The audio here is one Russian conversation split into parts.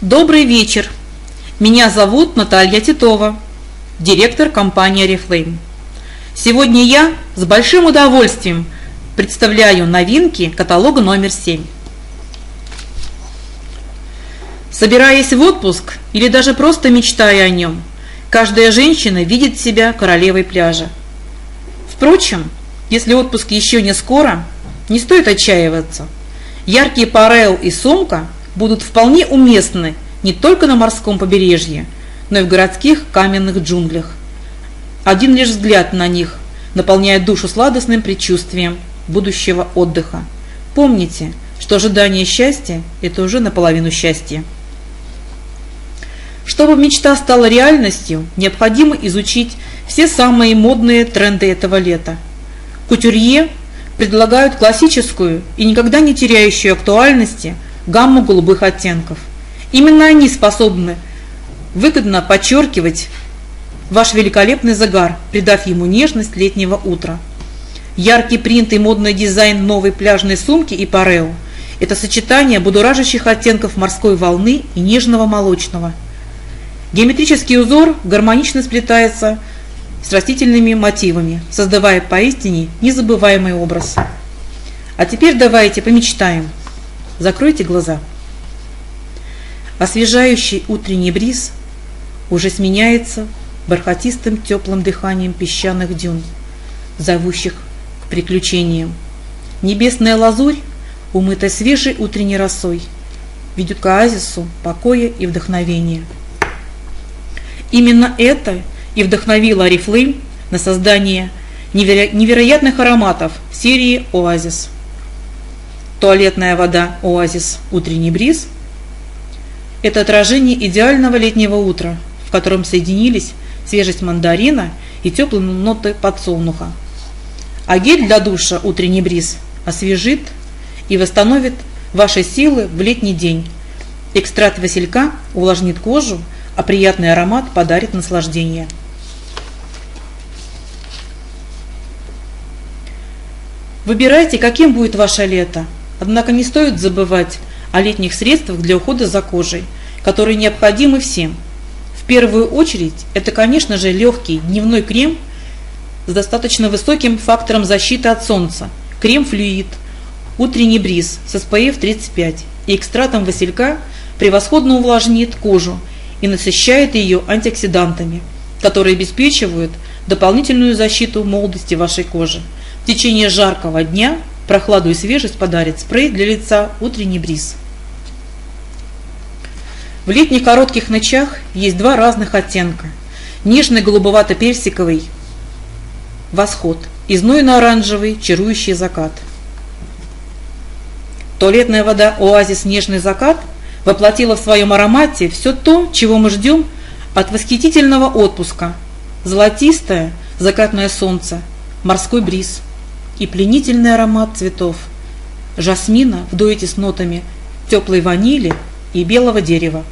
Добрый вечер. Меня зовут Наталья Титова, директор компании Reflame. Сегодня я с большим удовольствием представляю новинки каталога номер 7. Собираясь в отпуск или даже просто мечтая о нем, каждая женщина видит себя королевой пляжа. Впрочем, если отпуск еще не скоро, не стоит отчаиваться. Яркие парео и сумка будут вполне уместны не только на морском побережье, но и в городских каменных джунглях. Один лишь взгляд на них наполняет душу сладостным предчувствием будущего отдыха. Помните, что ожидание счастья – это уже наполовину счастья. Чтобы мечта стала реальностью, необходимо изучить все самые модные тренды этого лета. Кутюрье предлагают классическую и никогда не теряющую актуальности гамму голубых оттенков. Именно они способны выгодно подчеркивать ваш великолепный загар, придав ему нежность летнего утра. Яркий принт и модный дизайн новой пляжной сумки и парео – это сочетание будоражащих оттенков морской волны и нежного молочного – Геометрический узор гармонично сплетается с растительными мотивами, создавая поистине незабываемый образ. А теперь давайте помечтаем. Закройте глаза. Освежающий утренний бриз уже сменяется бархатистым теплым дыханием песчаных дюн, зовущих к приключениям. Небесная лазурь, умытая свежей утренней росой, ведет к оазису покоя и вдохновения – Именно это и вдохновило Арифлейм на создание неверо невероятных ароматов серии «Оазис». Туалетная вода «Оазис. Утренний бриз» – это отражение идеального летнего утра, в котором соединились свежесть мандарина и теплые ноты подсолнуха. А гель для душа «Утренний бриз» освежит и восстановит ваши силы в летний день. Экстракт василька увлажнит кожу – а приятный аромат подарит наслаждение. Выбирайте, каким будет ваше лето. Однако не стоит забывать о летних средствах для ухода за кожей, которые необходимы всем. В первую очередь, это, конечно же, легкий дневной крем с достаточно высоким фактором защиты от солнца, крем-флюид, утренний бриз с SPF 35 и экстратом василька превосходно увлажнит кожу и насыщает ее антиоксидантами, которые обеспечивают дополнительную защиту молодости вашей кожи. В течение жаркого дня прохладу и свежесть подарит спрей для лица «Утренний бриз». В летних коротких ночах есть два разных оттенка. Нежный голубовато-персиковый восход и знойно-оранжевый чарующий закат. Туалетная вода «Оазис Нежный закат» воплотила в своем аромате все то, чего мы ждем от восхитительного отпуска. Золотистое закатное солнце, морской бриз и пленительный аромат цветов. Жасмина в дуэте с нотами теплой ванили и белого дерева.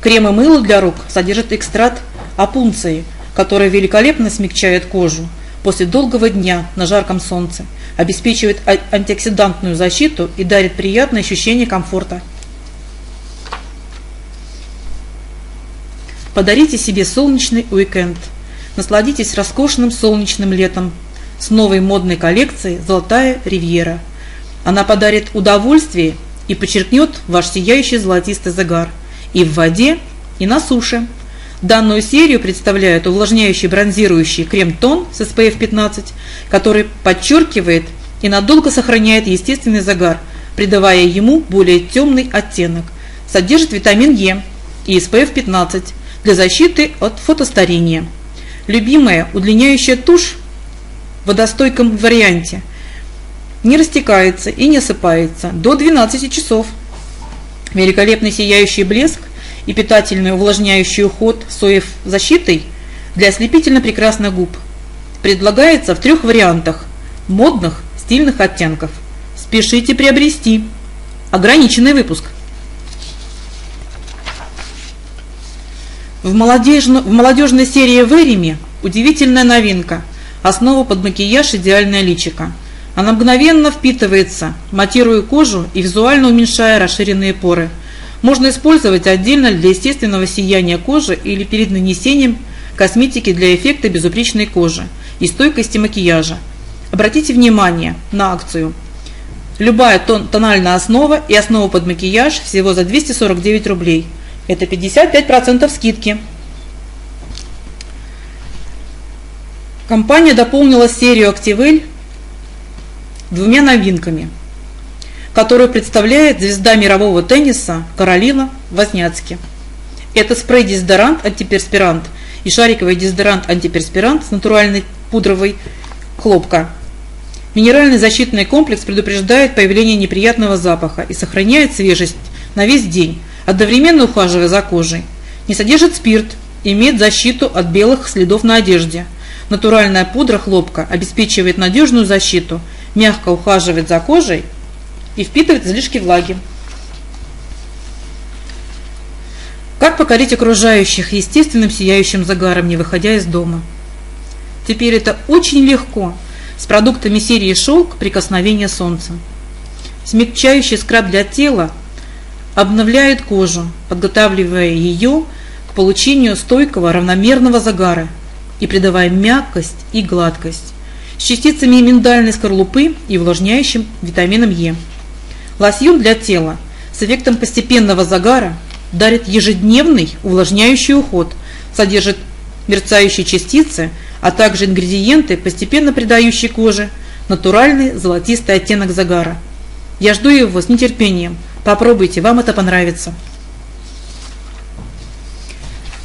Крем и мыло для рук содержит экстракт опунции, который великолепно смягчает кожу после долгого дня на жарком солнце, обеспечивает а-, антиоксидантную защиту и дарит приятное ощущение комфорта. Подарите себе солнечный уикенд. Насладитесь роскошным солнечным летом с новой модной коллекцией «Золотая ривьера». Она подарит удовольствие и подчеркнет ваш сияющий золотистый загар и в воде, и на суше. Данную серию представляет увлажняющий бронзирующий крем-тон с SPF 15, который подчеркивает и надолго сохраняет естественный загар, придавая ему более темный оттенок. Содержит витамин Е и SPF 15, для защиты от фотостарения. Любимая удлиняющая тушь водостойком варианте не растекается и не осыпается до 12 часов. Великолепный сияющий блеск и питательный увлажняющий уход соев защитой для ослепительно прекрасных губ предлагается в трех вариантах модных стильных оттенков. Спешите приобрести. Ограниченный выпуск – В, молодежно, в молодежной серии Верими удивительная новинка – основа под макияж «Идеальное личико». Она мгновенно впитывается, матируя кожу и визуально уменьшая расширенные поры. Можно использовать отдельно для естественного сияния кожи или перед нанесением косметики для эффекта безупречной кожи и стойкости макияжа. Обратите внимание на акцию. Любая тон тональная основа и основа под макияж всего за 249 рублей. Это 55% скидки. Компания дополнила серию Activel двумя новинками, которую представляет звезда мирового тенниса Каролина Возняцки. Это спрей-дезодорант антиперспирант и шариковый дезодорант антиперспирант с натуральной пудровой хлопка. Минеральный защитный комплекс предупреждает появление неприятного запаха и сохраняет свежесть на весь день, одновременно ухаживая за кожей. Не содержит спирт, имеет защиту от белых следов на одежде – Натуральная пудра хлопка обеспечивает надежную защиту, мягко ухаживает за кожей и впитывает излишки влаги. Как покорить окружающих естественным сияющим загаром, не выходя из дома? Теперь это очень легко с продуктами серии «Шелк. Прикосновение солнца». Смягчающий скраб для тела обновляет кожу, подготавливая ее к получению стойкого равномерного загара – и придавая мягкость и гладкость, с частицами миндальной скорлупы и увлажняющим витамином Е. Лосьон для тела с эффектом постепенного загара дарит ежедневный увлажняющий уход, содержит мерцающие частицы, а также ингредиенты, постепенно придающие коже натуральный золотистый оттенок загара. Я жду его с нетерпением. Попробуйте, вам это понравится.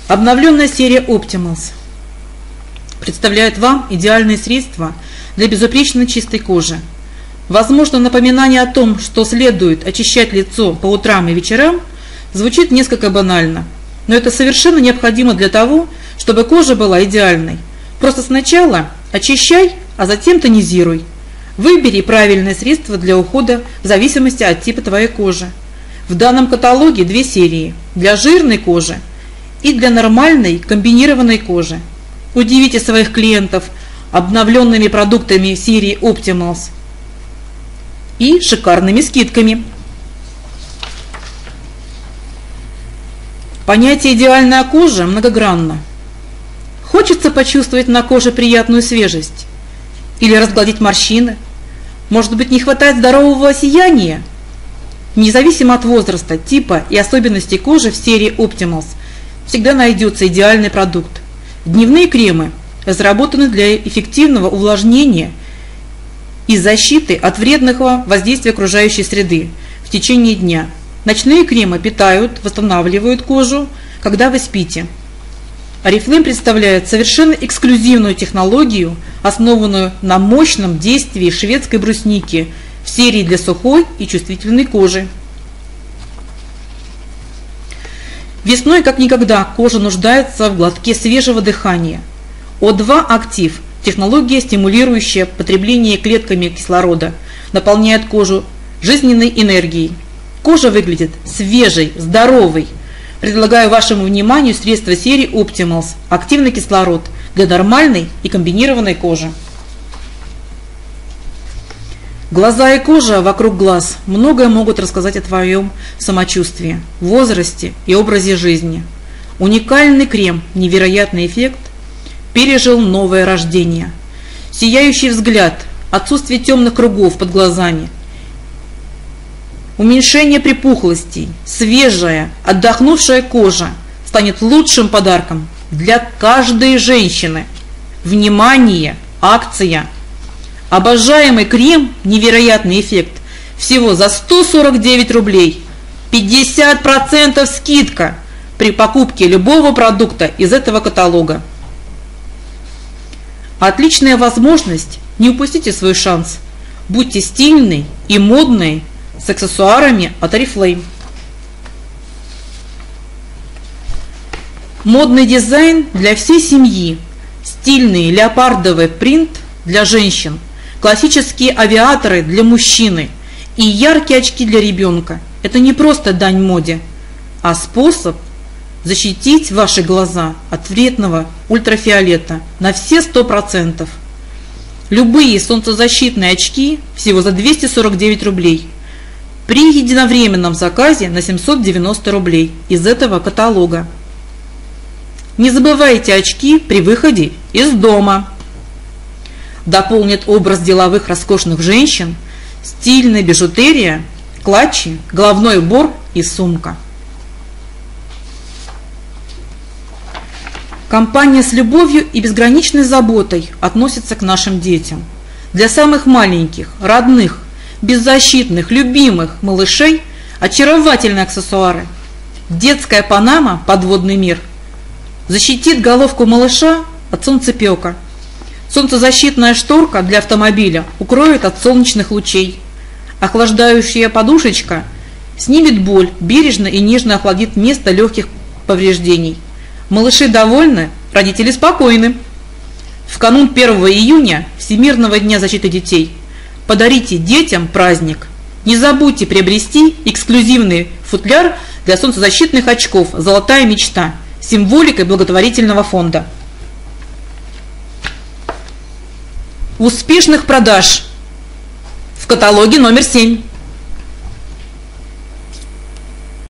Обновленная серия Optimals – представляют вам идеальные средства для безупречно чистой кожи. Возможно, напоминание о том, что следует очищать лицо по утрам и вечерам, звучит несколько банально, но это совершенно необходимо для того, чтобы кожа была идеальной. Просто сначала очищай, а затем тонизируй. Выбери правильное средство для ухода в зависимости от типа твоей кожи. В данном каталоге две серии – для жирной кожи и для нормальной комбинированной кожи. Удивите своих клиентов обновленными продуктами серии Optimals и шикарными скидками. Понятие «идеальная кожа» многогранно. Хочется почувствовать на коже приятную свежесть или разгладить морщины. Может быть, не хватает здорового сияния? Независимо от возраста, типа и особенностей кожи в серии Optimals всегда найдется идеальный продукт. Дневные кремы разработаны для эффективного увлажнения и защиты от вредного воздействия окружающей среды в течение дня. Ночные кремы питают, восстанавливают кожу, когда вы спите. Арифлейм представляет совершенно эксклюзивную технологию, основанную на мощном действии шведской брусники в серии для сухой и чувствительной кожи. Весной, как никогда, кожа нуждается в глотке свежего дыхания. О2 актив – технология, стимулирующая потребление клетками кислорода, наполняет кожу жизненной энергией. Кожа выглядит свежей, здоровой. Предлагаю вашему вниманию средства серии Optimals – активный кислород для нормальной и комбинированной кожи. Глаза и кожа вокруг глаз многое могут рассказать о твоем самочувствии, возрасте и образе жизни. Уникальный крем «Невероятный эффект» пережил новое рождение. Сияющий взгляд, отсутствие темных кругов под глазами, уменьшение припухлостей, свежая, отдохнувшая кожа станет лучшим подарком для каждой женщины. Внимание! Акция! Обожаемый крем «Невероятный эффект» всего за 149 рублей. 50% скидка при покупке любого продукта из этого каталога. Отличная возможность, не упустите свой шанс. Будьте стильной и модной с аксессуарами от Oriflame. Модный дизайн для всей семьи. Стильный леопардовый принт для женщин – классические авиаторы для мужчины и яркие очки для ребенка. Это не просто дань моде, а способ защитить ваши глаза от вредного ультрафиолета на все 100%. Любые солнцезащитные очки всего за 249 рублей. при единовременном заказе на 790 рублей из этого каталога. Не забывайте очки при выходе из дома. Дополнит образ деловых роскошных женщин, стильная бижутерия, клатчи, головной убор и сумка. Компания с любовью и безграничной заботой относится к нашим детям. Для самых маленьких, родных, беззащитных, любимых малышей очаровательные аксессуары. Детская панама «Подводный мир» защитит головку малыша от солнцепека. Солнцезащитная шторка для автомобиля укроет от солнечных лучей. Охлаждающая подушечка снимет боль, бережно и нежно охладит место легких повреждений. Малыши довольны, родители спокойны. В канун 1 июня, Всемирного дня защиты детей, подарите детям праздник. Не забудьте приобрести эксклюзивный футляр для солнцезащитных очков «Золотая мечта» символикой благотворительного фонда. Успешных продаж в каталоге номер 7.